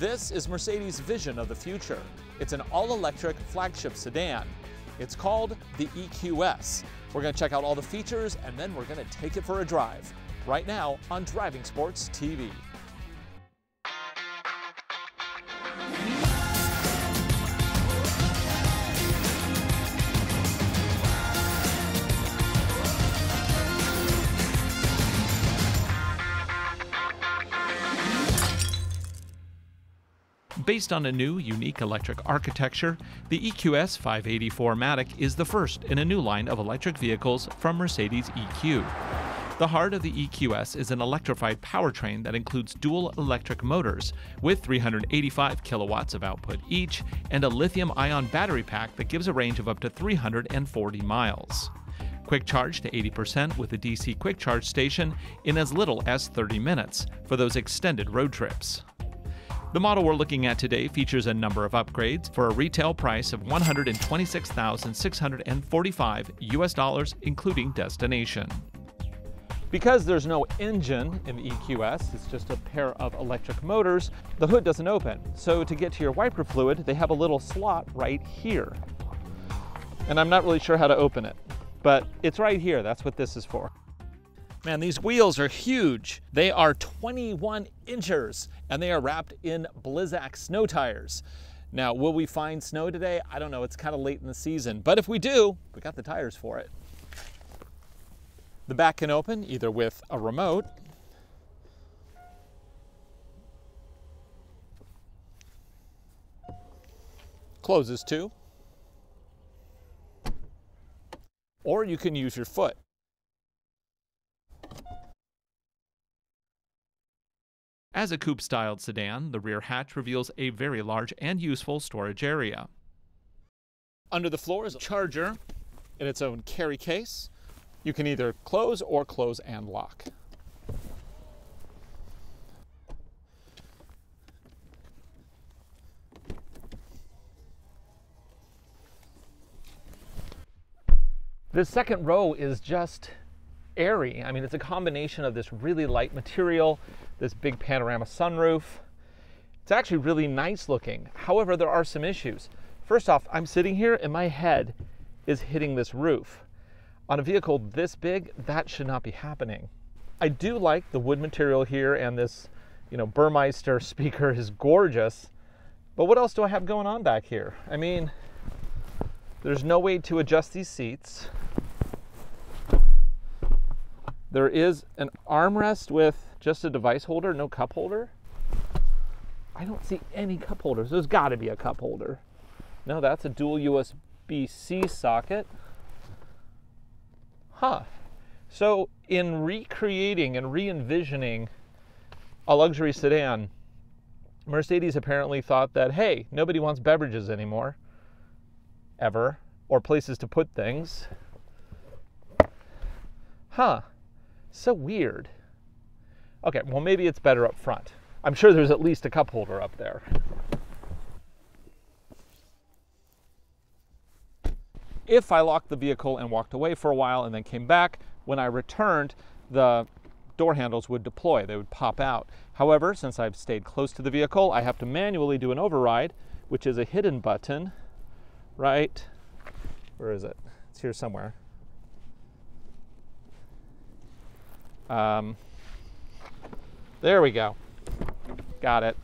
This is Mercedes' vision of the future. It's an all-electric flagship sedan. It's called the EQS. We're going to check out all the features and then we're going to take it for a drive. Right now on Driving Sports TV. Based on a new, unique electric architecture, the EQS 580 4Matic is the first in a new line of electric vehicles from Mercedes EQ. The heart of the EQS is an electrified powertrain that includes dual electric motors with 385 kilowatts of output each and a lithium ion battery pack that gives a range of up to 340 miles. Quick charge to 80% with a DC quick charge station in as little as 30 minutes for those extended road trips. The model we're looking at today features a number of upgrades for a retail price of 126,645 US dollars including destination. Because there's no engine in the EQS, it's just a pair of electric motors, the hood doesn't open. So to get to your wiper fluid, they have a little slot right here. And I'm not really sure how to open it, but it's right here. That's what this is for. Man, these wheels are huge. They are 21 inches and they are wrapped in Blizzak snow tires. Now, will we find snow today? I don't know. It's kind of late in the season, but if we do, we got the tires for it. The back can open either with a remote closes too. Or you can use your foot. As a coupe-styled sedan, the rear hatch reveals a very large and useful storage area. Under the floor is a charger in its own carry case. You can either close or close and lock. This second row is just airy. I mean, it's a combination of this really light material, this big panorama sunroof. It's actually really nice looking. However, there are some issues. First off, I'm sitting here and my head is hitting this roof. On a vehicle this big, that should not be happening. I do like the wood material here and this, you know, Burmester speaker is gorgeous. But what else do I have going on back here? I mean, there's no way to adjust these seats. There is an armrest with just a device holder, no cup holder. I don't see any cup holders. There's got to be a cup holder. No, that's a dual USB-C socket. Huh. So in recreating and re-envisioning a luxury sedan, Mercedes apparently thought that, hey, nobody wants beverages anymore, ever, or places to put things. Huh. So weird. Okay, well, maybe it's better up front. I'm sure there's at least a cup holder up there. If I locked the vehicle and walked away for a while and then came back, when I returned, the door handles would deploy, they would pop out. However, since I've stayed close to the vehicle, I have to manually do an override, which is a hidden button right, where is it? It's here somewhere. Um, there we go. Got it.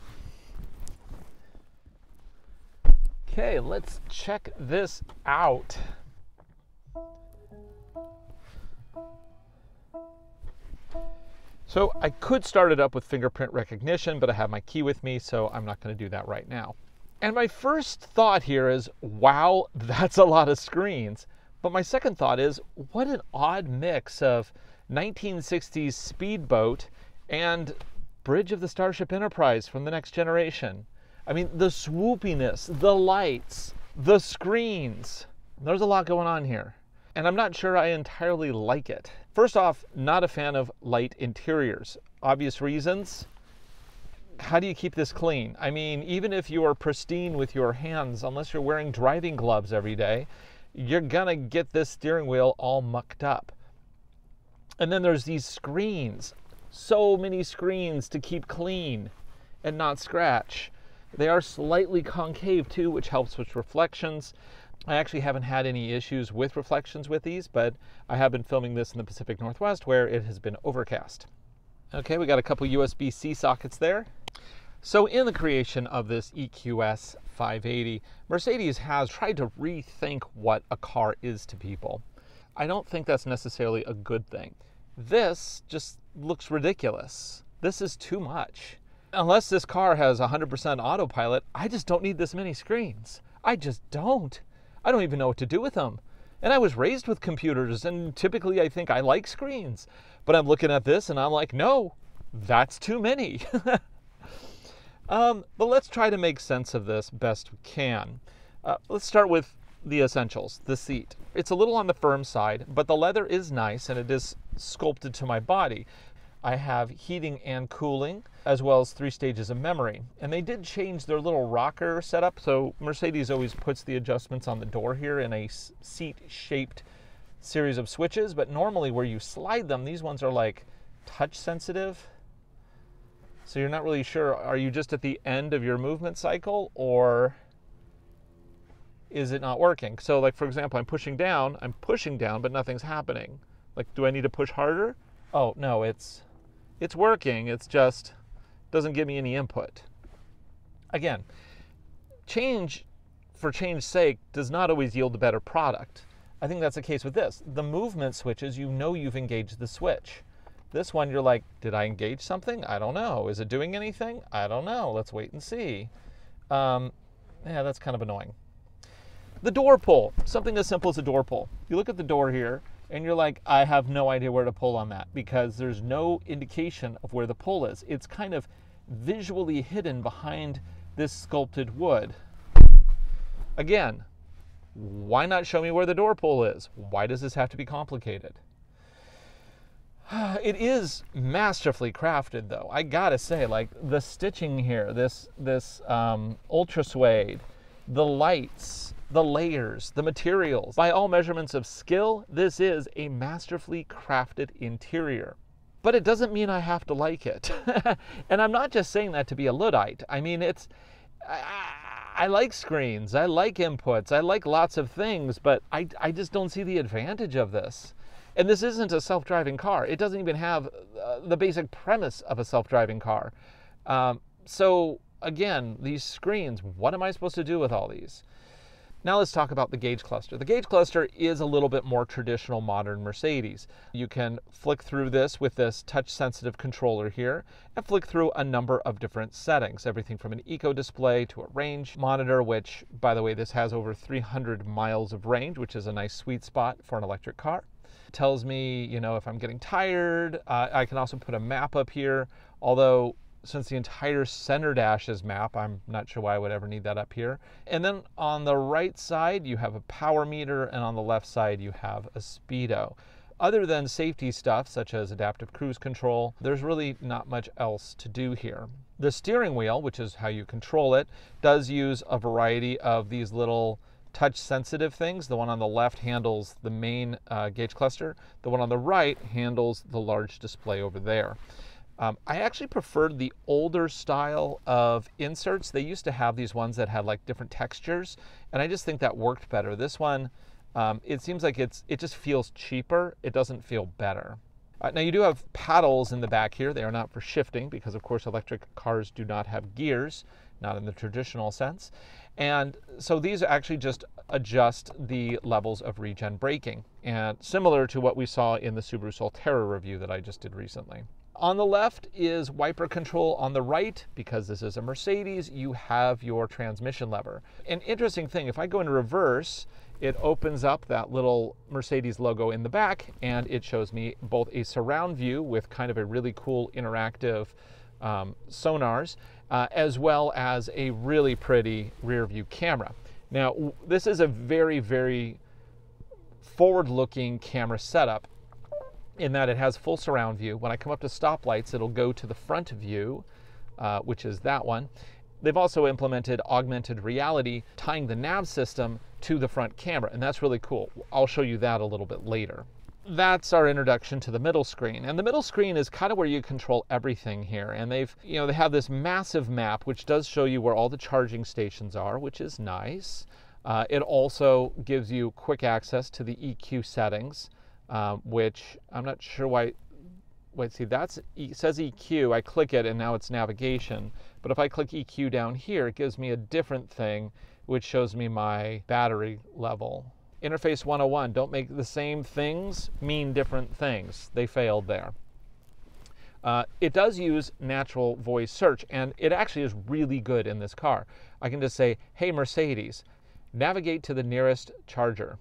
Okay, let's check this out. So I could start it up with fingerprint recognition, but I have my key with me, so I'm not going to do that right now. And my first thought here is, wow, that's a lot of screens. But my second thought is, what an odd mix of 1960s speedboat and Bridge of the Starship Enterprise from the next generation. I mean, the swoopiness, the lights, the screens. There's a lot going on here. And I'm not sure I entirely like it. First off, not a fan of light interiors. Obvious reasons. How do you keep this clean? I mean, even if you are pristine with your hands, unless you're wearing driving gloves every day, you're gonna get this steering wheel all mucked up. And then there's these screens. So many screens to keep clean and not scratch. They are slightly concave too, which helps with reflections. I actually haven't had any issues with reflections with these, but I have been filming this in the Pacific Northwest where it has been overcast. Okay, we got a couple USB-C sockets there. So in the creation of this EQS 580, Mercedes has tried to rethink what a car is to people. I don't think that's necessarily a good thing. This just looks ridiculous. This is too much. Unless this car has 100% autopilot, I just don't need this many screens. I just don't. I don't even know what to do with them. And I was raised with computers, and typically I think I like screens. But I'm looking at this and I'm like, no, that's too many. um, but let's try to make sense of this best we can. Uh, let's start with the essentials the seat. It's a little on the firm side, but the leather is nice and it is sculpted to my body. I have heating and cooling, as well as three stages of memory. And they did change their little rocker setup, so Mercedes always puts the adjustments on the door here in a seat shaped series of switches, but normally where you slide them, these ones are like touch sensitive. So you're not really sure, are you just at the end of your movement cycle or is it not working? So like for example, I'm pushing down, I'm pushing down, but nothing's happening. Like, do I need to push harder? Oh, no, it's it's working. It's just doesn't give me any input. Again, change for change's sake does not always yield a better product. I think that's the case with this. The movement switches, you know you've engaged the switch. This one, you're like, did I engage something? I don't know. Is it doing anything? I don't know. Let's wait and see. Um, yeah, that's kind of annoying. The door pull, something as simple as a door pull. You look at the door here, and you're like, I have no idea where to pull on that because there's no indication of where the pull is. It's kind of visually hidden behind this sculpted wood. Again, why not show me where the door pull is? Why does this have to be complicated? It is masterfully crafted, though. I gotta say, like the stitching here, this this um, ultra suede, the lights, the layers, the materials. By all measurements of skill, this is a masterfully crafted interior. But it doesn't mean I have to like it. and I'm not just saying that to be a Luddite. I mean, it's. I, I like screens, I like inputs, I like lots of things, but I, I just don't see the advantage of this. And this isn't a self driving car, it doesn't even have uh, the basic premise of a self driving car. Um, so, again, these screens, what am I supposed to do with all these? Now let's talk about the gauge cluster. The gauge cluster is a little bit more traditional modern Mercedes. You can flick through this with this touch sensitive controller here and flick through a number of different settings, everything from an eco display to a range monitor, which by the way, this has over 300 miles of range, which is a nice sweet spot for an electric car. It tells me, you know, if I'm getting tired. Uh, I can also put a map up here, although since the entire center dash is map, I'm not sure why I would ever need that up here. And then on the right side, you have a power meter, and on the left side, you have a speedo. Other than safety stuff, such as adaptive cruise control, there's really not much else to do here. The steering wheel, which is how you control it, does use a variety of these little touch sensitive things. The one on the left handles the main uh, gauge cluster. The one on the right handles the large display over there. Um, I actually preferred the older style of inserts. They used to have these ones that had like different textures, and I just think that worked better. This one, um, it seems like it's it just feels cheaper. It doesn't feel better. Uh, now you do have paddles in the back here. They are not for shifting because of course electric cars do not have gears, not in the traditional sense. And so these actually just adjust the levels of regen braking, and similar to what we saw in the Subaru Solterra review that I just did recently. On the left is wiper control. On the right, because this is a Mercedes, you have your transmission lever. An interesting thing, if I go into reverse, it opens up that little Mercedes logo in the back and it shows me both a surround view with kind of a really cool interactive um, sonars, uh, as well as a really pretty rear view camera. Now, this is a very, very forward looking camera setup in that it has full surround view. When I come up to stoplights, it'll go to the front view, uh, which is that one. They've also implemented augmented reality, tying the nav system to the front camera, and that's really cool. I'll show you that a little bit later. that's our introduction to the middle screen. And the middle screen is kind of where you control everything here. And they've, you know, they have this massive map which does show you where all the charging stations are, which is nice. Uh, it also gives you quick access to the EQ settings, um, which I'm not sure why. Wait, see, that's it says EQ. I click it and now it's navigation. But if I click EQ down here, it gives me a different thing, which shows me my battery level. Interface 101, don't make the same things mean different things. They failed there. Uh, it does use natural voice search, and it actually is really good in this car. I can just say, hey, Mercedes, navigate to the nearest charger.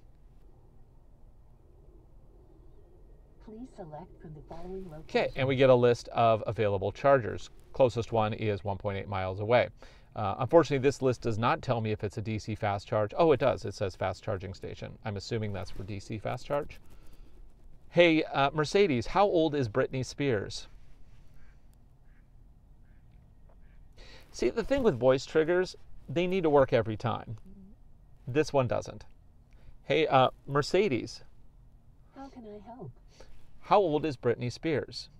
Please select from the following locations. Okay, and we get a list of available chargers. Closest one is 1.8 miles away. Uh, unfortunately, this list does not tell me if it's a DC fast charge. Oh, it does. It says fast charging station. I'm assuming that's for DC fast charge. Hey, uh, Mercedes, how old is Britney Spears? See, the thing with voice triggers, they need to work every time. This one doesn't. Hey, uh, Mercedes, How can I help? How old is Britney Spears?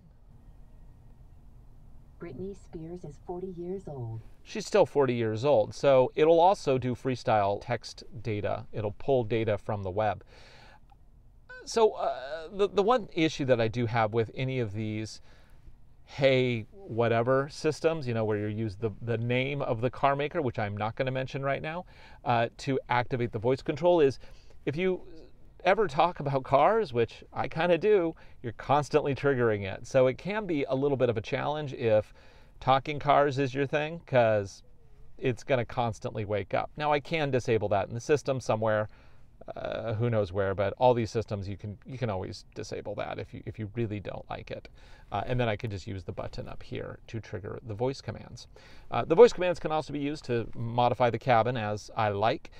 Britney Spears is 40 years old. she's still 40 years old. So it'll also do freestyle text data. It'll pull data from the web. So uh, the the one issue that I do have with any of these, hey whatever systems, you know, where you use the the name of the car maker, which I'm not going to mention right now, uh, to activate the voice control is, if you ever talk about cars, which I kind of do, you're constantly triggering it. So it can be a little bit of a challenge if talking cars is your thing, because it's going to constantly wake up. Now I can disable that in the system somewhere, uh, who knows where, but all these systems you can you can always disable that if you if you really don't like it, uh, and then I can just use the button up here to trigger the voice commands. Uh, the voice commands can also be used to modify the cabin as I like.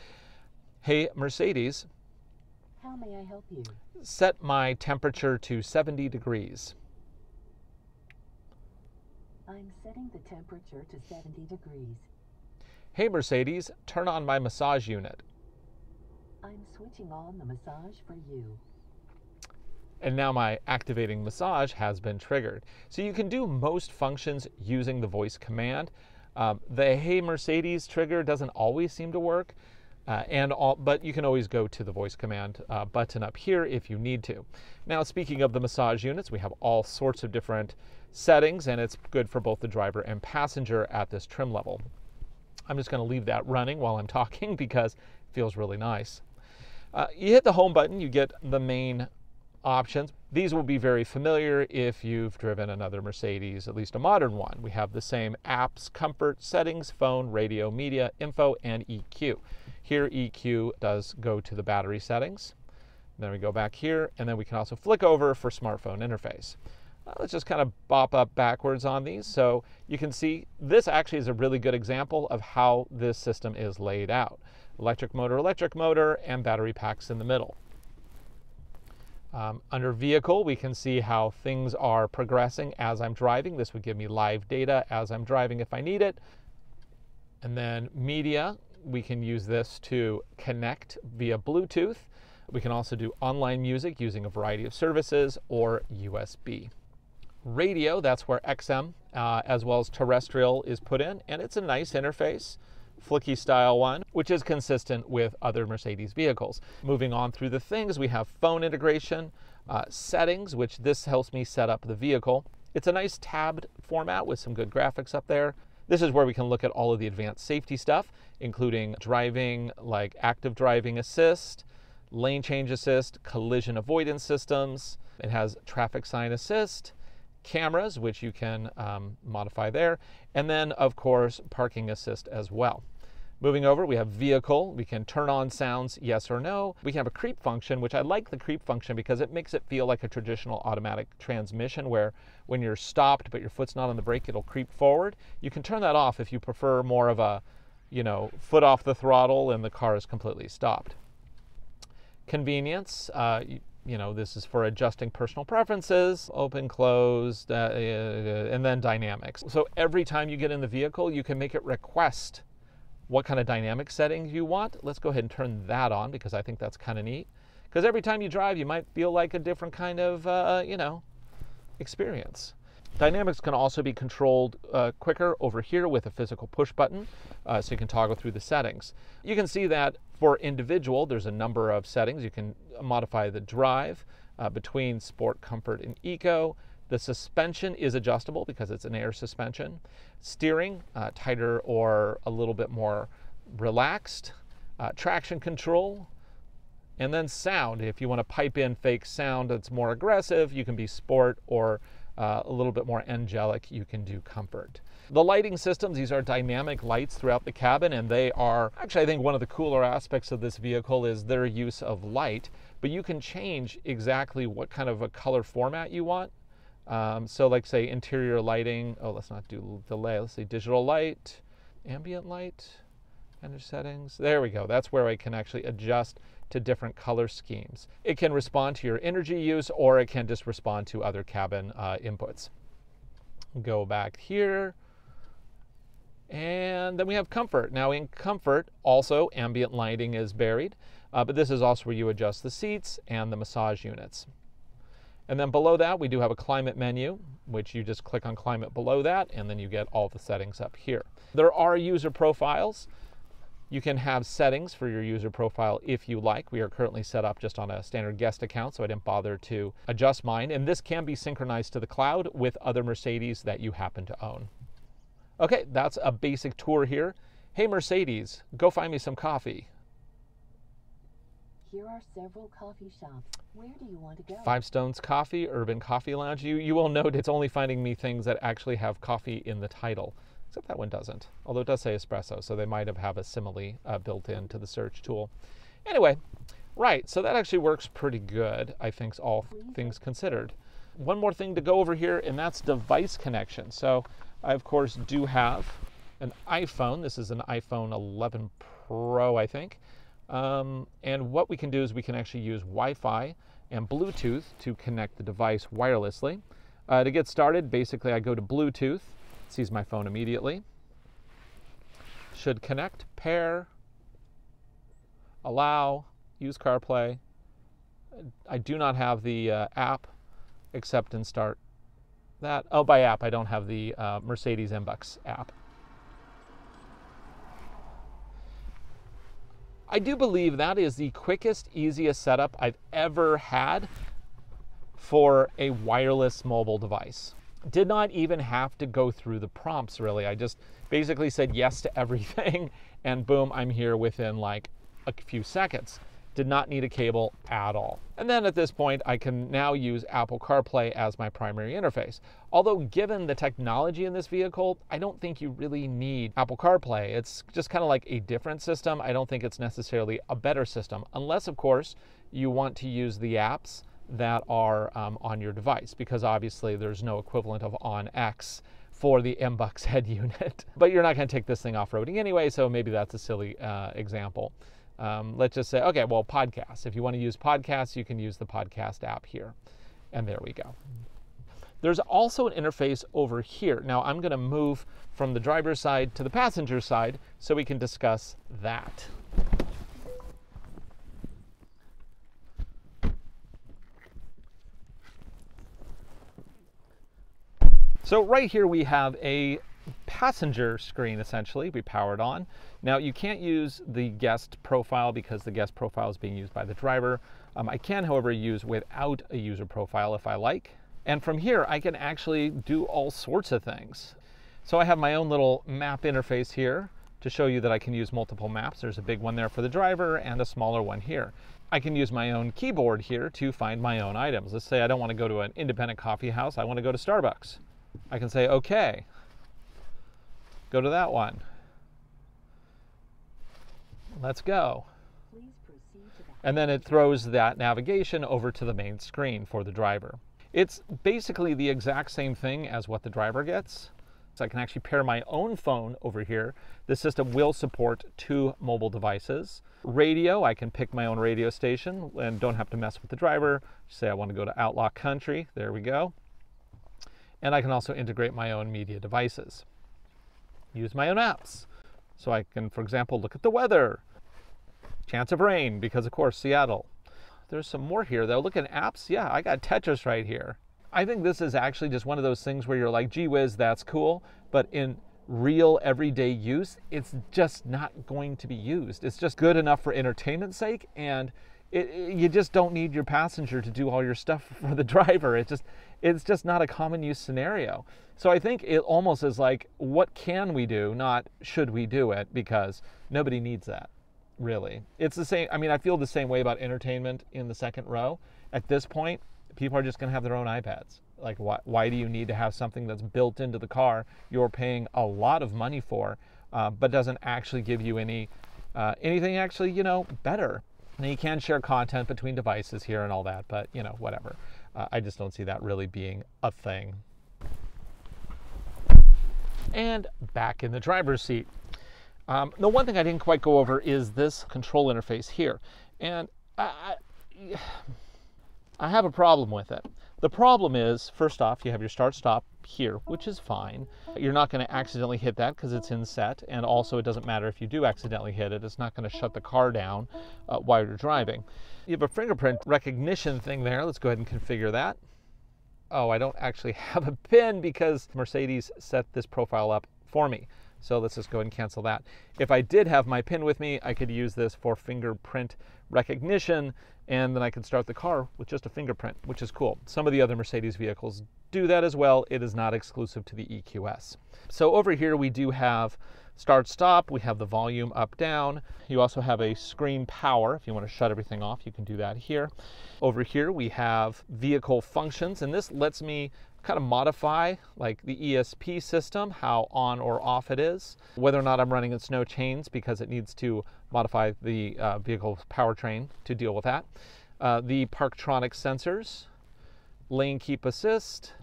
Hey Mercedes, How may I help you? set my temperature to 70 degrees. I'm setting the temperature to 70 degrees. Hey Mercedes, turn on my massage unit. I'm switching on the massage for you. And now my activating massage has been triggered. So you can do most functions using the voice command. Um, the Hey Mercedes trigger doesn't always seem to work, uh, and all, but you can always go to the voice command uh, button up here if you need to. Now, speaking of the massage units, we have all sorts of different settings, and it's good for both the driver and passenger at this trim level. I'm just going to leave that running while I'm talking because it feels really nice. Uh, you hit the home button, you get the main options. These will be very familiar if you've driven another Mercedes, at least a modern one. We have the same apps, comfort, settings, phone, radio, media, info, and EQ. Here, EQ does go to the battery settings. Then we go back here, and then we can also flick over for smartphone interface. Uh, let's just kind of bop up backwards on these. So you can see this actually is a really good example of how this system is laid out. Electric motor, electric motor, and battery packs in the middle. Um, under vehicle, we can see how things are progressing as I'm driving. This would give me live data as I'm driving if I need it. And then media, we can use this to connect via Bluetooth. We can also do online music using a variety of services or USB. Radio, that's where XM uh, as well as terrestrial is put in, and it's a nice interface flicky style one, which is consistent with other Mercedes vehicles. Moving on through the things, we have phone integration, uh, settings, which this helps me set up the vehicle. It's a nice tabbed format with some good graphics up there. This is where we can look at all of the advanced safety stuff, including driving, like active driving assist, lane change assist, collision avoidance systems. It has traffic sign assist, cameras, which you can um, modify there, and then, of course, parking assist as well. Moving over, we have vehicle. We can turn on sounds, yes or no. We can have a creep function, which I like the creep function because it makes it feel like a traditional automatic transmission where when you're stopped but your foot's not on the brake, it'll creep forward. You can turn that off if you prefer more of a, you know, foot off the throttle and the car is completely stopped. Convenience, uh, you, know, this is for adjusting personal preferences, open, closed, uh, and then dynamics. So every time you get in the vehicle, you can make it request what kind of dynamic settings you want. Let's go ahead and turn that on because I think that's kind of neat. Because every time you drive, you might feel like a different kind of, uh, you know, experience. Dynamics can also be controlled uh, quicker over here with a physical push button, uh, so you can toggle through the settings. You can see that for individual, there's a number of settings. You can modify the drive uh, between sport, comfort, and eco. The suspension is adjustable because it's an air suspension. Steering, uh, tighter or a little bit more relaxed. Uh, traction control, and then sound. If you want to pipe in fake sound that's more aggressive, you can be sport or uh, a little bit more angelic, you can do comfort. The lighting systems, these are dynamic lights throughout the cabin, and they are actually, I think, one of the cooler aspects of this vehicle is their use of light, but you can change exactly what kind of a color format you want. Um, so, like, say, interior lighting. Oh, let's not do delay. Let's say digital light, ambient light, enter settings. There we go. That's where I can actually adjust to different color schemes. It can respond to your energy use or it can just respond to other cabin uh, inputs. Go back here. And then we have comfort. Now in comfort, also ambient lighting is buried, uh, but this is also where you adjust the seats and the massage units. And then below that, we do have a climate menu, which you just click on climate below that, and then you get all the settings up here. There are user profiles. You can have settings for your user profile if you like. We are currently set up just on a standard guest account, so I didn't bother to adjust mine. And this can be synchronized to the cloud with other Mercedes that you happen to own. Okay, that's a basic tour here. Hey Mercedes, go find me some coffee. Here are several coffee shops. Where do you want to go? Five Stones Coffee, Urban Coffee Lounge. You, you will note it's only finding me things that actually have coffee in the title except that one doesn't, although it does say espresso, so they might have have a simile uh, built into the search tool. Anyway, right, so that actually works pretty good, I think, all things considered. One more thing to go over here, and that's device connection. So I, of course, do have an iPhone. This is an iPhone 11 Pro, I think. Um, and what we can do is we can actually use Wi-Fi and Bluetooth to connect the device wirelessly. Uh, to get started, basically I go to Bluetooth, sees my phone immediately. Should connect, pair, allow, use CarPlay. I do not have the uh, app, accept and start that. Oh, by app, I don't have the uh, Mercedes MBUX app. I do believe that is the quickest, easiest setup I've ever had for a wireless mobile device did not even have to go through the prompts really. I just basically said yes to everything and boom, I'm here within like a few seconds. Did not need a cable at all. And then at this point, I can now use Apple CarPlay as my primary interface. Although given the technology in this vehicle, I don't think you really need Apple CarPlay. It's just kind of like a different system. I don't think it's necessarily a better system, unless of course you want to use the apps that are um, on your device because obviously there's no equivalent of OnX for the MBUX head unit. but you're not going to take this thing off-roading anyway, so maybe that's a silly uh, example. Um, let's just say, okay, well, podcasts. If you want to use podcasts, you can use the podcast app here. And there we go. There's also an interface over here. Now I'm going to move from the driver's side to the passenger side so we can discuss that. So right here we have a passenger screen essentially we powered on. Now you can't use the guest profile because the guest profile is being used by the driver. Um, I can however use without a user profile if I like. And from here I can actually do all sorts of things. So I have my own little map interface here to show you that I can use multiple maps. There's a big one there for the driver and a smaller one here. I can use my own keyboard here to find my own items. Let's say I don't want to go to an independent coffee house, I want to go to Starbucks. I can say, okay, go to that one. Let's go. And then it throws that navigation over to the main screen for the driver. It's basically the exact same thing as what the driver gets. So I can actually pair my own phone over here. The system will support two mobile devices. Radio, I can pick my own radio station and don't have to mess with the driver. Say I want to go to Outlaw Country. There we go. And I can also integrate my own media devices. Use my own apps. So I can, for example, look at the weather. Chance of rain, because of course, Seattle. there's some more here though. Look at apps. Yeah, I got Tetris right here. I think this is actually just one of those things where you're like, gee whiz, that's cool. But in real everyday use, it's just not going to be used. It's just good enough for entertainment's sake, and it, it, you just don't need your passenger to do all your stuff for the driver. It's just it's just not a common use scenario. So I think it almost is like, what can we do, not should we do it, because nobody needs that, really. It's the same. I mean, I feel the same way about entertainment in the second row. At this point, people are just going to have their own iPads. Like, why, why do you need to have something that's built into the car you're paying a lot of money for, uh, but doesn't actually give you any uh, anything actually, you know, better? Now, you can share content between devices here and all that, but, you know, whatever. Uh, I just don't see that really being a thing. And back in the driver's seat. Um, the one thing I didn't quite go over is this control interface here. And I, I, have a problem with it. The problem is, first off, you have your start stop here, which is fine. You're not going to accidentally hit that because it's in set, and also it doesn't matter if you do accidentally hit it, it's not going to shut the car down uh, while you're driving. You have a fingerprint recognition thing there. Let's go ahead and configure that. Oh, I don't actually have a pin because Mercedes set this profile up for me. So let's just go ahead and cancel that. If I did have my pin with me, I could use this for fingerprint recognition and then I could start the car with just a fingerprint, which is cool. Some of the other Mercedes vehicles do that as well. It is not exclusive to the EQS. So over here we do have start stop, we have the volume up down. You also have a screen power. If you want to shut everything off, you can do that here. Over here we have vehicle functions and this lets me kind of modify like the ESP system, how on or off it is, whether or not I'm running in snow chains because it needs to modify the uh, vehicle powertrain to deal with that. Uh, the Parktronic sensors, lane keep assist,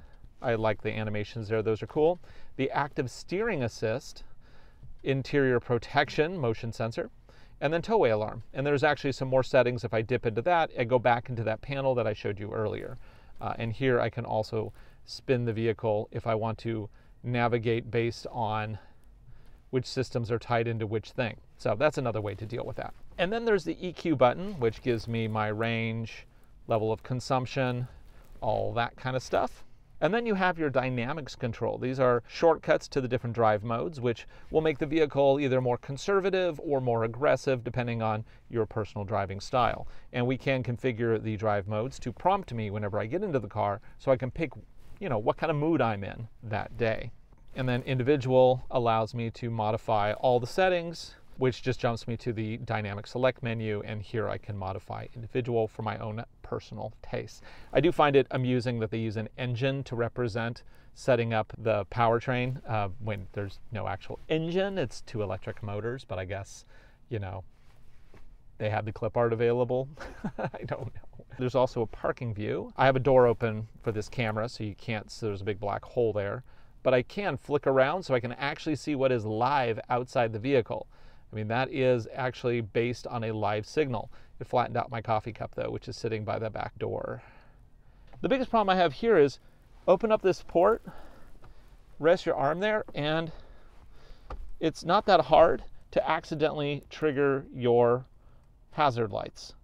I like the animations there, those are cool. The active steering assist, interior protection, motion sensor, and then towaway alarm. And there's actually some more settings. If I dip into that, and go back into that panel that I showed you earlier. Uh, and here I can also spin the vehicle if I want to navigate based on which systems are tied into which thing. So that's another way to deal with that. And then there's the EQ button, which gives me my range, level of consumption, all that kind of stuff. And then you have your dynamics control. These are shortcuts to the different drive modes, which will make the vehicle either more conservative or more aggressive depending on your personal driving style. And we can configure the drive modes to prompt me whenever I get into the car so I can pick, you know, what kind of mood I'm in that day. And then individual allows me to modify all the settings, which just jumps me to the dynamic select menu. And here I can modify individual for my own personal taste. I do find it amusing that they use an engine to represent setting up the powertrain uh, when there's no actual engine. It's two electric motors, but I guess, you know, they had the clip art available. I don't know. There's also a parking view. I have a door open for this camera, so you can't, so there's a big black hole there. But I can flick around so I can actually see what is live outside the vehicle. I mean, that is actually based on a live signal. It flattened out my coffee cup though, which is sitting by the back door. The biggest problem I have here is open up this port, rest your arm there, and it's not that hard to accidentally trigger your hazard lights.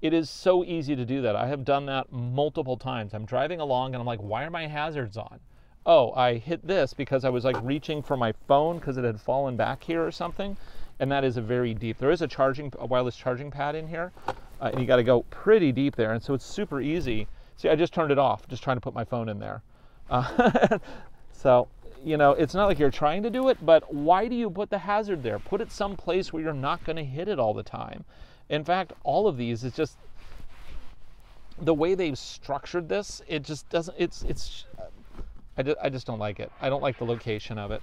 It is so easy to do that. I have done that multiple times. I'm driving along and I'm like, why are my hazards on? Oh, I hit this because I was like reaching for my phone because it had fallen back here or something and that is a very deep. There is a charging, a wireless charging pad in here, uh, and you got to go pretty deep there, and so it's super easy. See, I just turned it off, just trying to put my phone in there. Uh, so, you know, it's not like you're trying to do it, but why do you put the hazard there? Put it someplace where you're not going to hit it all the time. In fact, all of these is just the way they've structured this. It just doesn't. It's it's. I just, I just don't like it. I don't like the location of it.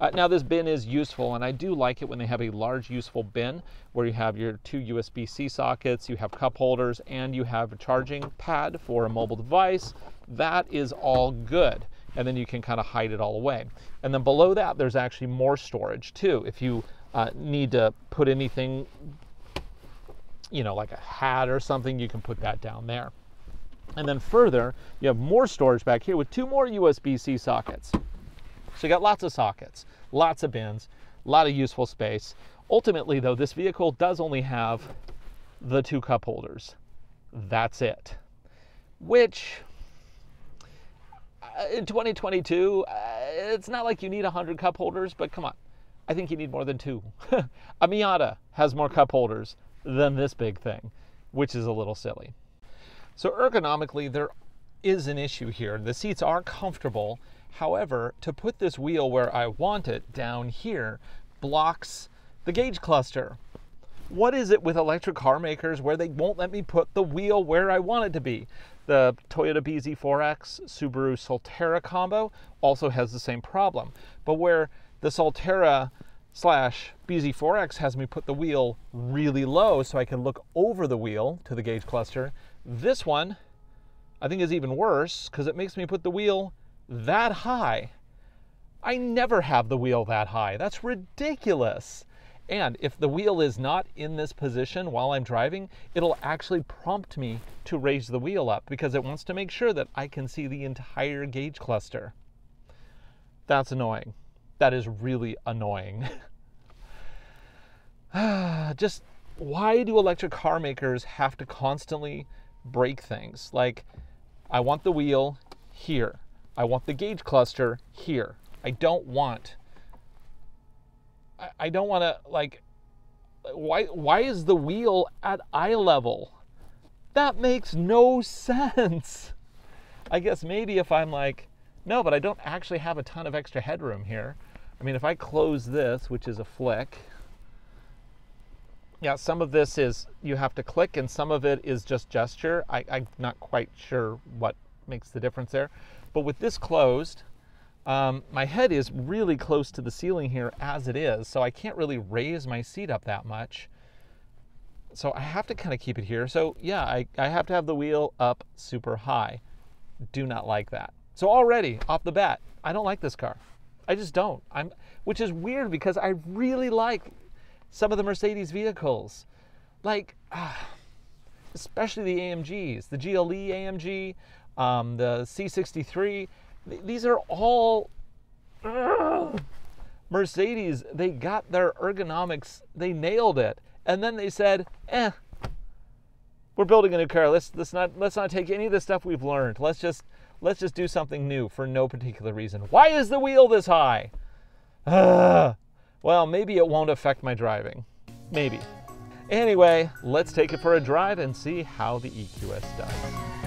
Uh, now this bin is useful and I do like it when they have a large useful bin where you have your two USB-C sockets, you have cup holders, and you have a charging pad for a mobile device. That is all good. And then you can kind of hide it all away. And then below that, there's actually more storage too. If you uh, need to put anything, you know, like a hat or something, you can put that down there. And then further, you have more storage back here with two more USB-C sockets. So you got lots of sockets, lots of bins, a lot of useful space. Ultimately though, this vehicle does only have the two cup holders. That's it. Which, uh, in 2022, uh, it's not like you need 100 cup holders, but come on. I think you need more than two. a Miata has more cup holders than this big thing, which is a little silly. So, ergonomically, there is an issue here. The seats are comfortable. However, to put this wheel where I want it down here blocks the gauge cluster. What is it with electric car makers where they won't let me put the wheel where I want it to be? The Toyota BZ4X Subaru Solterra combo also has the same problem. But where the Solterra slash BZ4X has me put the wheel really low so I can look over the wheel to the gauge cluster, this one I think is even worse because it makes me put the wheel that high. I never have the wheel that high. That's ridiculous. And if the wheel is not in this position while I'm driving, it'll actually prompt me to raise the wheel up because it wants to make sure that I can see the entire gauge cluster. That's annoying. That is really annoying. Just why do electric car makers have to constantly break things? Like, I want the wheel here. I want the gauge cluster here. I don't want I, don't want to like why why is the wheel at eye level? That makes no sense. I guess maybe if I'm like, no, but I don't actually have a ton of extra headroom here. I mean, if I close this, which is a flick, yeah, some of this is you have to click and some of it is just gesture. I, I'm not quite sure what makes the difference there. But with this closed, um, my head is really close to the ceiling here as it is, so I can't really raise my seat up that much. So I have to kind of keep it here. So yeah, I, I have to have the wheel up super high. Do not like that. So already off the bat, I don't like this car. I just don't. I'm, which is weird because I really like some of the Mercedes vehicles, like uh, especially the AMGs, the GLE AMG, um, the C63 these are all Mercedes. They got their ergonomics. They nailed it, and then they said, "Eh, we're building a new car. Let's let's not let's not take any of the stuff we've learned. Let's just let's just do something new for no particular reason. Why is the wheel this high? Uh, well, maybe it won't affect my driving. Maybe. Anyway, let's take it for a drive and see how the EQS does.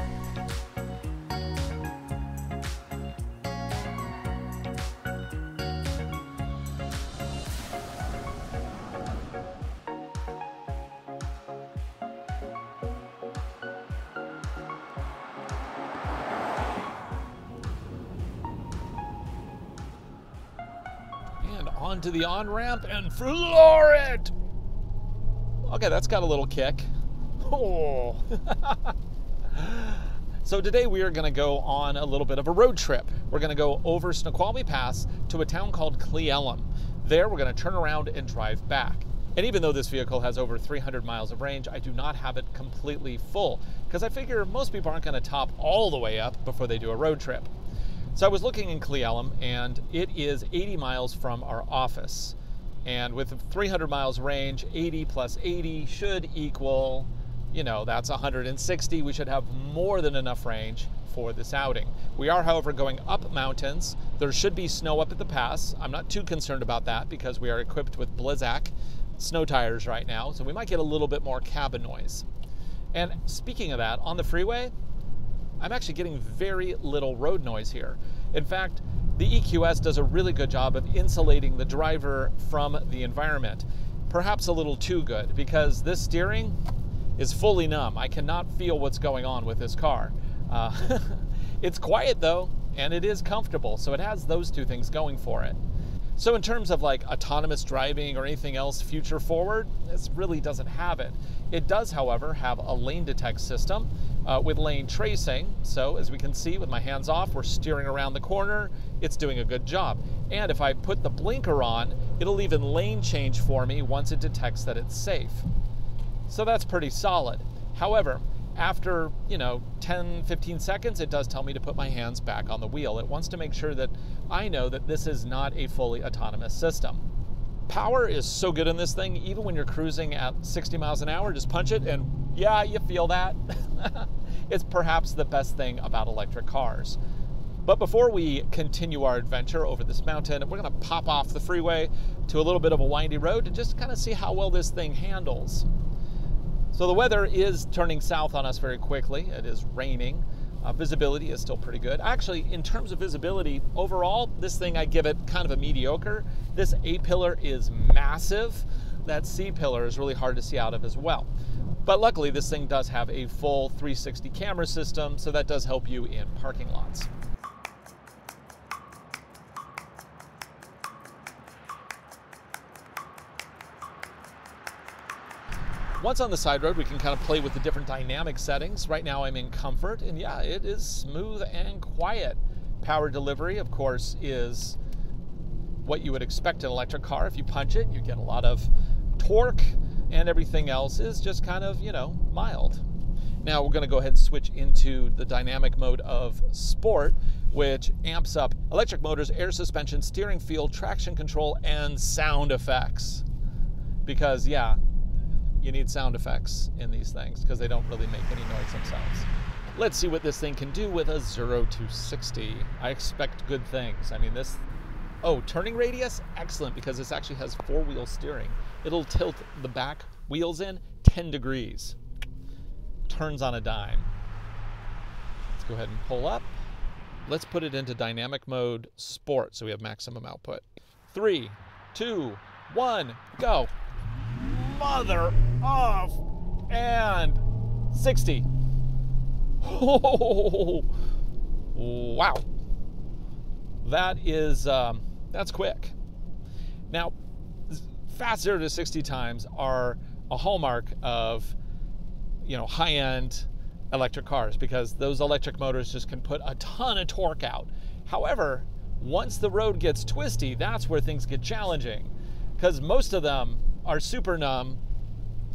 Onto the on ramp and floor it. Okay, that's got a little kick. Oh. so today we are going to go on a little bit of a road trip. We're going to go over Snoqualmie Pass to a town called Cle Elum. There we're going to turn around and drive back. And even though this vehicle has over 300 miles of range, I do not have it completely full because I figure most people aren't going to top all the way up before they do a road trip. So I was looking in Cle Elum, and it is 80 miles from our office. And with 300 miles range, 80 plus 80 should equal, you know, that's 160. We should have more than enough range for this outing. We are, however, going up mountains. There should be snow up at the pass. I'm not too concerned about that because we are equipped with Blizzak snow tires right now, so we might get a little bit more cabin noise. And speaking of that, on the freeway, I'm actually getting very little road noise here. In fact, the EQS does a really good job of insulating the driver from the environment. Perhaps a little too good because this steering is fully numb. I cannot feel what's going on with this car. Uh, it's quiet though, and it is comfortable, so it has those two things going for it. So in terms of like autonomous driving or anything else future forward, this really doesn't have it. It does, however, have a lane detect system uh, with lane tracing. So as we can see with my hands off, we're steering around the corner. It's doing a good job. And if I put the blinker on, it'll even lane change for me once it detects that it's safe. So that's pretty solid. However, after, you know, 10, 15 seconds, it does tell me to put my hands back on the wheel. It wants to make sure that I know that this is not a fully autonomous system. Power is so good in this thing, even when you're cruising at 60 miles an hour, just punch it and Yeah, you feel that. it's perhaps the best thing about electric cars. But before we continue our adventure over this mountain, we're going to pop off the freeway to a little bit of a windy road to just kind of see how well this thing handles. So the weather is turning south on us very quickly. It is raining. Uh, visibility is still pretty good. Actually, in terms of visibility, overall, this thing I give it kind of a mediocre. This A pillar is massive. That C pillar is really hard to see out of as well. But luckily, this thing does have a full 360 camera system, so that does help you in parking lots. Once on the side road, we can kind of play with the different dynamic settings. Right now I'm in comfort, and yeah, it is smooth and quiet. Power delivery, of course, is what you would expect an electric car. If you punch it, you get a lot of torque, and everything else is just kind of, you know, mild. Now we're going to go ahead and switch into the dynamic mode of sport, which amps up electric motors, air suspension, steering feel, traction control, and sound effects. Because, yeah, you need sound effects in these things because they don't really make any noise themselves. Let's see what this thing can do with a 0 to 60. I expect good things. I mean, this. Oh, turning radius? Excellent because this actually has four wheel steering. It'll tilt the back wheels in 10 degrees. Turns on a dime. Let's go ahead and pull up. Let's put it into dynamic mode sport so we have maximum output. Three, two, one, go mother of and 60. Oh, wow. That is, um, that's quick. Now, fast 0 to 60 times are a hallmark of, you know, high-end electric cars because those electric motors just can put a ton of torque out. However, once the road gets twisty, that's where things get challenging because most of them are super numb,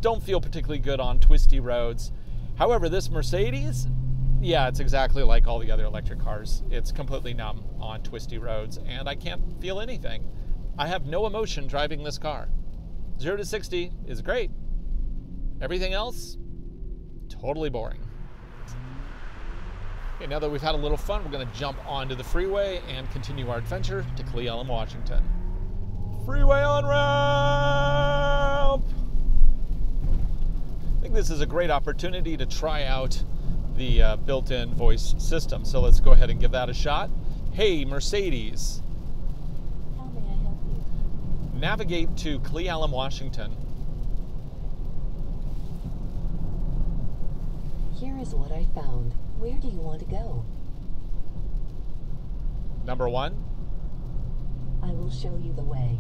don't feel particularly good on twisty roads. However, this Mercedes, yeah, it's exactly like all the other electric cars. It's completely numb on twisty roads, and I can't feel anything. I have no emotion driving this car. 0 to 60 is great. Everything else, totally boring. Okay, now that we've had a little fun, we're going to jump onto the freeway and continue our adventure to Cle Elum, Washington. Freeway on ramp! I think this is a great opportunity to try out the uh, built-in voice system. So let's go ahead and give that a shot. Hey, Mercedes. How may I help you? Navigate to Cle Elum, Washington. Here is what I found. Where do you want to go? Number one, I will show you the way.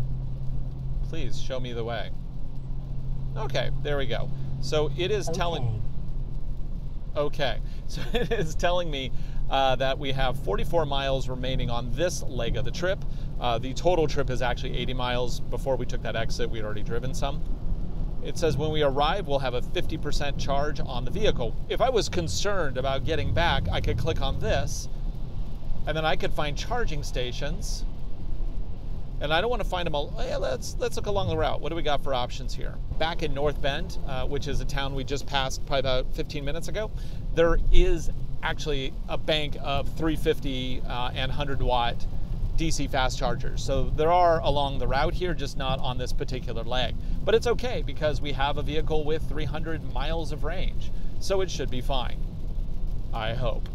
please show me the way. Okay, there we go. So it is telling. Okay. Okay, so it is telling me uh, that we have 44 miles remaining on this leg of the trip. Uh, the total trip is actually 80 miles. Before we took that exit, we'd already driven some. It says when we arrive, we'll have a 50% charge on the vehicle. If I was concerned about getting back, I could click on this, and then I could find charging stations. And I don't want to find them all. Hey, let's let's look along the route. What do we got for options here? Back in North Bend, uh, which is a town we just passed probably about 15 minutes ago, there is actually a bank of 350 uh, and 100 watt DC fast chargers. So there are along the route here, just not on this particular leg. But it's okay because we have a vehicle with 300 miles of range, so it should be fine. I hope.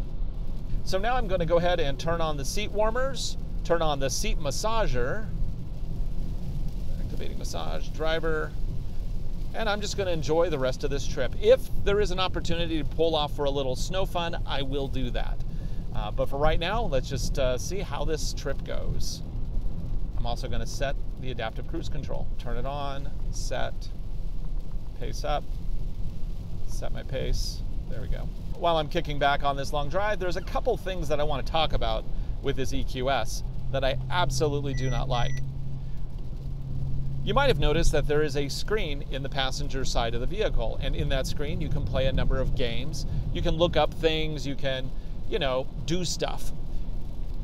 So now I'm going to go ahead and turn on the seat warmers, turn on the seat massager, activating massage driver, and I'm just going to enjoy the rest of this trip. If there is an opportunity to pull off for a little snow fun, I will do that. Uh, but for right now, let's just uh, see how this trip goes. I'm also going to set the adaptive cruise control. Turn it on, set, pace up, set my pace. There we go. While I'm kicking back on this long drive, there's a couple things that I want to talk about with this EQS that I absolutely do not like. You might have noticed that there is a screen in the passenger side of the vehicle, and in that screen, you can play a number of games. You can look up things, you can, you know, do stuff.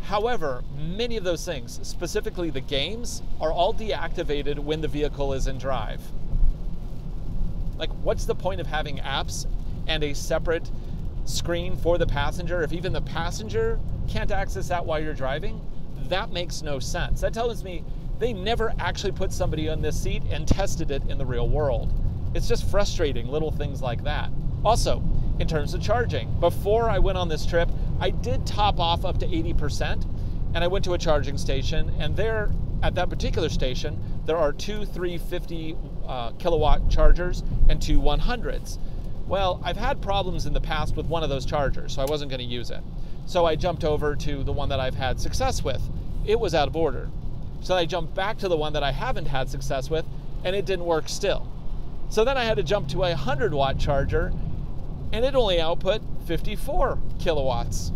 However, many of those things, specifically the games, are all deactivated when the vehicle is in drive. Like, what's the point of having apps and a separate screen for the passenger if even the passenger can't access that while you're driving? That makes no sense. That tells me they never actually put somebody on this seat and tested it in the real world. It's just frustrating, little things like that. Also, in terms of charging, before I went on this trip, I did top off up to 80%, and I went to a charging station, and there, at that particular station, there are two 350 uh, kilowatt chargers and two 100s. Well, I've had problems in the past with one of those chargers, so I wasn't going to use it. So I jumped over to the one that I've had success with. It was out of order. So I jumped back to the one that I haven't had success with, and it didn't work still. So then I had to jump to a 100 watt charger, and it only output 54 kilowatts.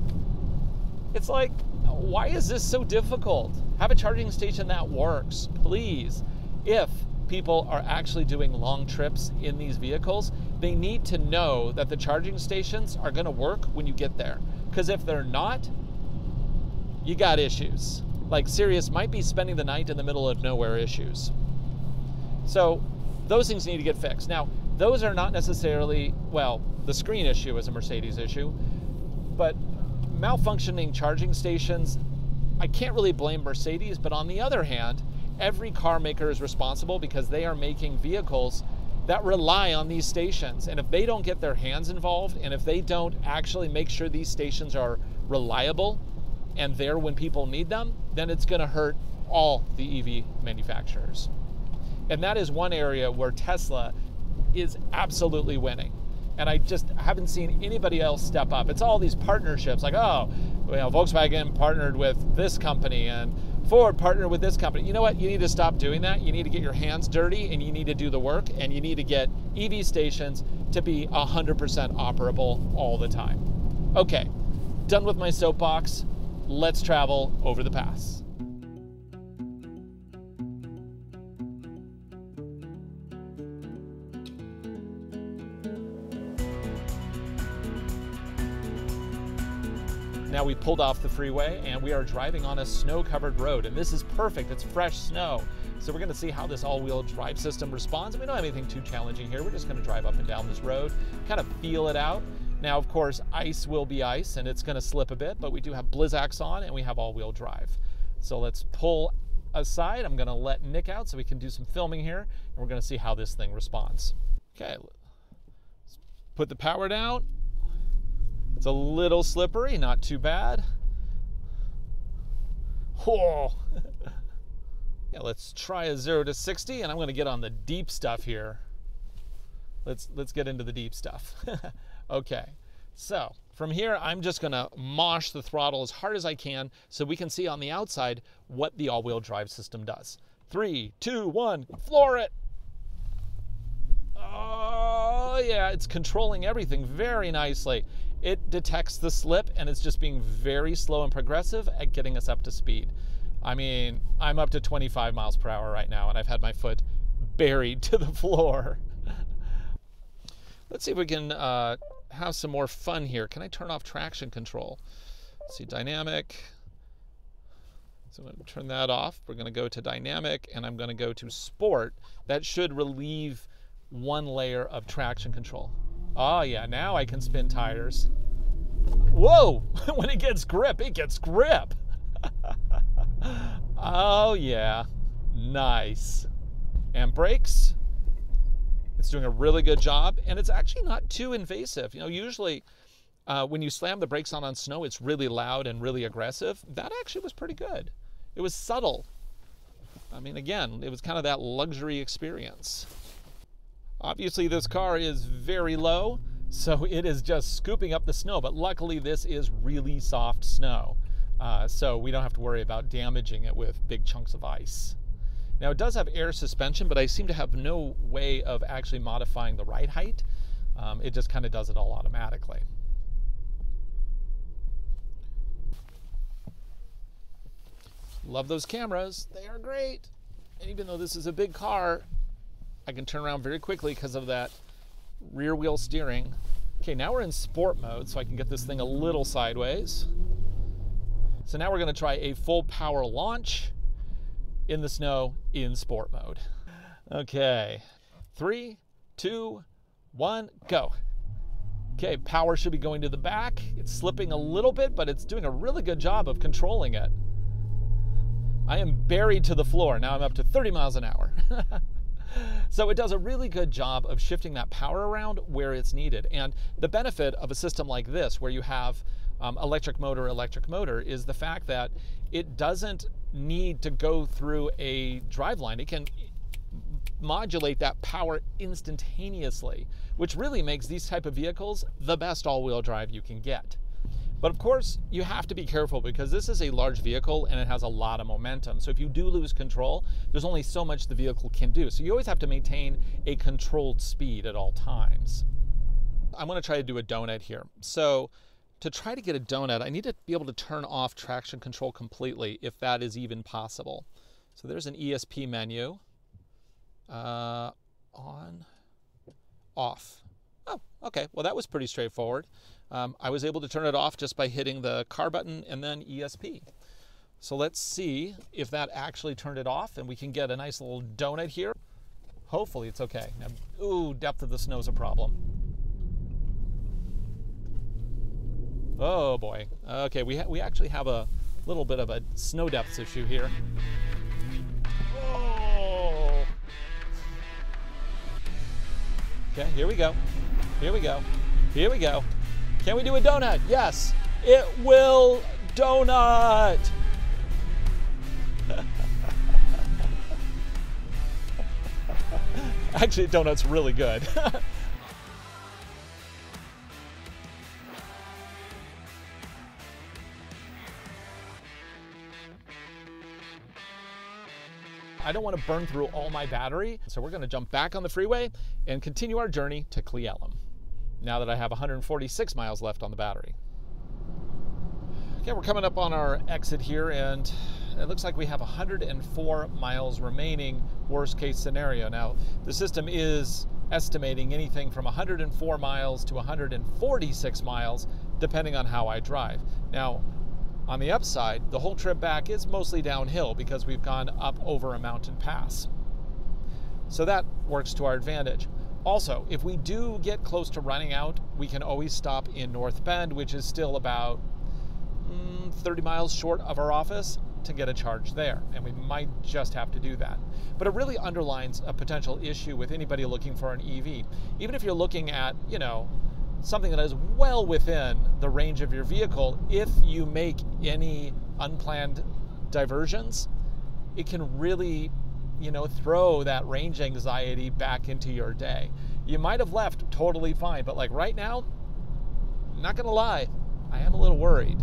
It's like, why is this so difficult? Have a charging station that works, please. If people are actually doing long trips in these vehicles, they need to know that the charging stations are going to work when you get there. Because if they're not, you got issues. Like serious might be spending the night in the middle of nowhere issues. So those things need to get fixed. Now, those are not necessarily, well, the screen issue is a Mercedes issue, but malfunctioning charging stations, I can't really blame Mercedes, but on the other hand, every car maker is responsible because they are making vehicles that rely on these stations. And if they don't get their hands involved and if they don't actually make sure these stations are reliable and there when people need them, then it's going to hurt all the EV manufacturers. And that is one area where Tesla is absolutely winning. And I just haven't seen anybody else step up. It's all these partnerships like, oh, you know, Volkswagen partnered with this company and Ford partnered with this company. You know what? You need to stop doing that. You need to get your hands dirty and you need to do the work and you need to get EV stations to be 100% operable all the time. Okay, done with my soapbox. Let's travel over the pass. Now we pulled off the freeway and we are driving on a snow covered road. And this is perfect, it's fresh snow. So we're gonna see how this all wheel drive system responds. We don't have anything too challenging here. We're just gonna drive up and down this road, kind of feel it out. Now, of course, ice will be ice and it's gonna slip a bit, but we do have Blizzaks on and we have all wheel drive. So let's pull aside. I'm gonna let Nick out so we can do some filming here and we're gonna see how this thing responds. Okay, let's put the power down it's a little slippery, not too bad. Whoa. yeah, let's try a 0 to 60 and I'm going to get on the deep stuff here. Let's let's get into the deep stuff. okay. So, from here I'm just to mosh the throttle as hard as I can so we can see on the outside what the all-wheel drive system does. Three, two, one, floor it. Oh yeah, it's controlling everything very nicely it detects the slip and it's just being very slow and progressive at getting us up to speed. I mean, I'm up to 25 miles per hour right now and I've had my foot buried to the floor. Let's see if we can uh, have some more fun here. Can I turn off traction control? Let's see, dynamic. So I'm going to turn that off. We're going to go to dynamic and I'm going to go to sport. That should relieve one layer of traction control. Oh yeah, now I can spin tires. Whoa, when it gets grip, it gets grip. oh yeah, nice. And brakes, it's doing a really good job and it's actually not too invasive. You know, usually uh, when you slam the brakes on on snow, it's really loud and really aggressive. That actually was pretty good. It was subtle. I mean, again, it was kind of that luxury experience. Obviously this car is very low, so it is just scooping up the snow, but luckily this is really soft snow. Uh, so we don't have to worry about damaging it with big chunks of ice. Now it does have air suspension, but I seem to have no way of actually modifying the ride height. Um, it just kind of does it all automatically. Love those cameras, they are great. And even though this is a big car, I can turn around very quickly because of that rear wheel steering. Okay, now we're in sport mode, so I can get this thing a little sideways. So now we're gonna try a full power launch in the snow in sport mode. Okay, three, two, one, go. Okay, power should be going to the back. It's slipping a little bit, but it's doing a really good job of controlling it. I am buried to the floor. Now I'm up to 30 miles an hour. so it does a really good job of shifting that power around where it's needed. And the benefit of a system like this, where you have um, electric motor, electric motor, is the fact that it doesn't need to go through a drive line. It can modulate that power instantaneously, which really makes these type of vehicles the best all-wheel drive you can get. But of course, you have to be careful because this is a large vehicle and it has a lot of momentum. So if you do lose control, there's only so much the vehicle can do. So you always have to maintain a controlled speed at all times. I'm going to try to do a donut here. So to try to get a donut, I need to be able to turn off traction control completely if that is even possible. So there's an ESP menu. Uh, on, off. Oh, okay. Well, that was pretty straightforward. Um, I was able to turn it off just by hitting the car button and then ESP. So let's see if that actually turned it off and we can get a nice little donut here. Hopefully it's okay. Now, ooh, depth of the snow is a problem. Oh boy. Okay, we, we actually have a little bit of a snow depth issue here. Oh. Okay, here we go. Here we go. Here we go. Can we do a donut? Yes, it will donut. Actually, donut's really good. I don't want to burn through all my battery, so we're going to jump back on the freeway and continue our journey to Cle Elum now that I have 146 miles left on the battery. Okay, we're coming up on our exit here, and it looks like we have 104 miles remaining, worst case scenario. Now, the system is estimating anything from 104 miles to 146 miles, depending on how I drive. Now, on the upside, the whole trip back is mostly downhill because we've gone up over a mountain pass. So that works to our advantage. Also, if we do get close to running out, we can always stop in North Bend, which is still about mm, 30 miles short of our office, to get a charge there. And we might just have to do that. But it really underlines a potential issue with anybody looking for an EV. Even if you're looking at, you know, something that is well within the range of your vehicle, if you make any unplanned diversions, it can really you know, throw that range anxiety back into your day. You might have left totally fine, but like right now, not gonna lie, I am a little worried.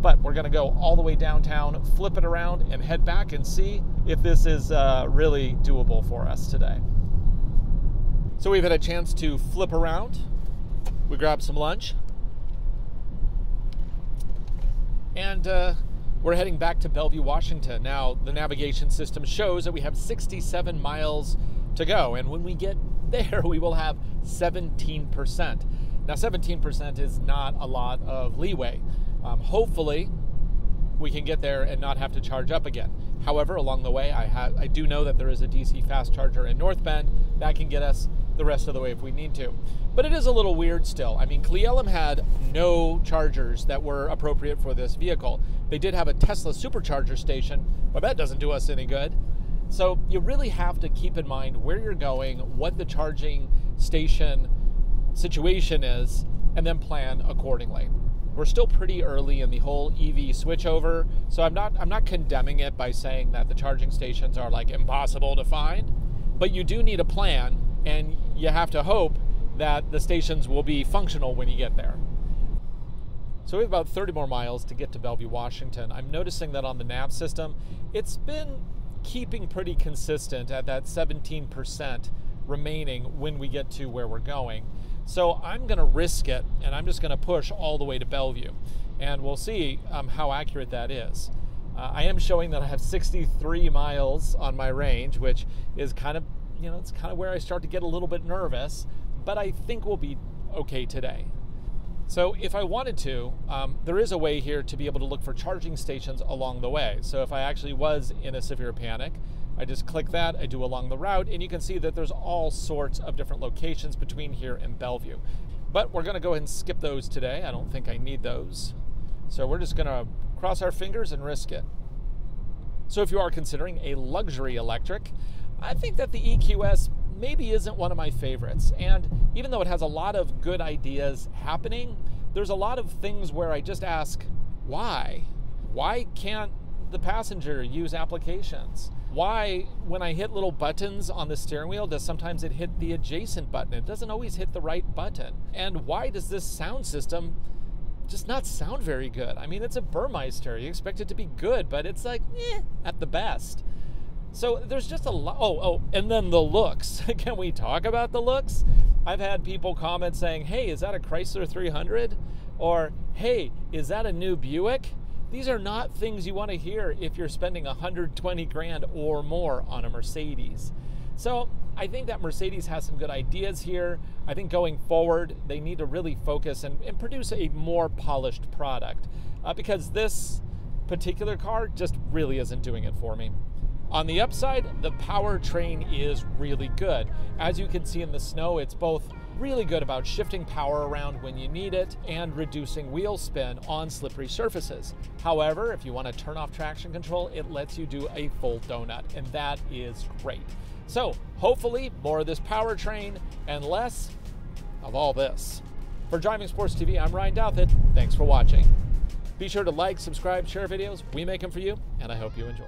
But we're gonna go all the way downtown, flip it around, and head back and see if this is uh, really doable for us today. So we've had a chance to flip around. We grabbed some lunch. And uh, we're heading back to Bellevue, Washington. Now, the navigation system shows that we have 67 miles to go, and when we get there, we will have 17%. Now, 17% is not a lot of leeway. Um, hopefully, we can get there and not have to charge up again. However, along the way, I, ha- I do know that there is a DC fast charger in North Bend that can get us the rest of the way if we need to. But it is a little weird still. I mean, Cle Elum had no chargers that were appropriate for this vehicle. They did have a Tesla supercharger station, but that doesn't do us any good. So you really have to keep in mind where you're going, what the charging station situation is, and then plan accordingly. We're still pretty early in the whole EV switchover, so I'm not I'm not condemning it by saying that the charging stations are like impossible to find, but you do need a plan and you have to hope that the stations will be functional when you get there. So we have about 30 more miles to get to Bellevue, Washington. I'm noticing that on the nav system, it's been keeping pretty consistent at that 17% remaining when we get to where we're going. So I'm going to risk it and I'm just going to push all the way to Bellevue. And we'll see um, how accurate that is. Uh, I am showing that I have 63 miles on my range, which is kind of you know, it's kind of where I start to get a little bit nervous, but I think we'll be okay today. So, if I wanted to, um, there is a way here to be able to look for charging stations along the way. So, if I actually was in a severe panic, I just click that, I do along the route, and you can see that there's all sorts of different locations between here and Bellevue. But we're gonna go ahead and skip those today. I don't think I need those. So we're just gonna cross our fingers and risk it. So if you are considering a luxury electric, I think that the EQS maybe isn't one of my favorites. And even though it has a lot of good ideas happening, there's a lot of things where I just ask, why? Why can't the passenger use applications? Why, when I hit little buttons on the steering wheel, does sometimes it hit the adjacent button? It doesn't always hit the right button. And why does this sound system just not sound very good? I mean, it's a Burmester. You expect it to be good, but it's like, eh, at the best. So there's just a lot. Oh, oh, and then the looks. Can we talk about the looks? I've had people comment saying, hey, is that a Chrysler 300? Or, hey, is that a new Buick? These are not things you want to hear if you're spending 120 grand or more on a Mercedes. So I think that Mercedes has some good ideas here. I think going forward, they need to really focus and, and produce a more polished product uh, because this particular car just really isn't doing it for me. On the upside, the powertrain is really good. As you can see in the snow, it's both really good about shifting power around when you need it and reducing wheel spin on slippery surfaces. However, if you want to turn off traction control, it lets you do a full donut, and that is great. So, hopefully, more of this powertrain and less of all this. For Driving Sports TV, I'm Ryan Douthit. Thanks for watching. Be sure to like, subscribe, share videos. We make them for you, and I hope you enjoy.